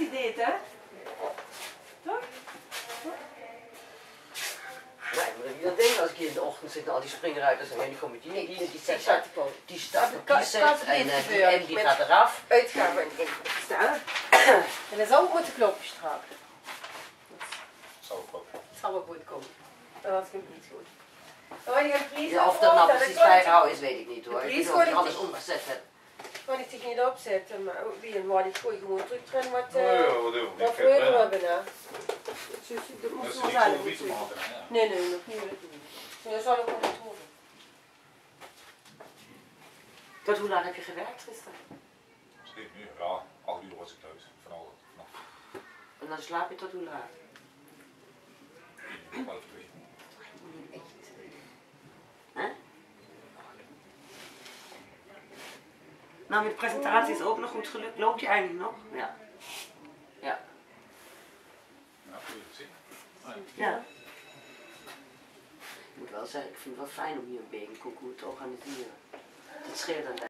die deed, hè? Toch? Denken als ik hier in de ochtend zit en al die springruiters en die komen die, die, die, die, Die staat, staat te komen. die staat op die set en niet eh, die gaat eraf. Uitgaan en in staan. En dan zou ik moeten knopjes trappen. Zou ik ook. Het zal wel goed komen. Was het niet goed. Ja, of dat nou precies bijgehouden is, weet ik niet hoor. Ik weet niet of je kon alles omgezet hebt. Kon ik zich niet opzetten, maar wie een waar ik gooi gewoon terug wat, Oh, eh ja, wat doen we? wat eh, hebben. hè. Dus Dat is wel niet. Nee, nee, nog niet. Dat zal ik ook niet horen. Tot hoe lang heb je gewerkt gisteren? Misschien nu, ja, acht uur was ik thuis. Vanaf En dan slaap je tot hoe laat? één uur, half twee. Niet echt. Hè? Nou, met de presentatie is ook nog goed gelukt. Loopt je eigenlijk nog? Ja. Ja. Ja. Ik moet wel zeggen, ik vind het wel fijn om hier een beetje te organiseren. Dat scheelt dan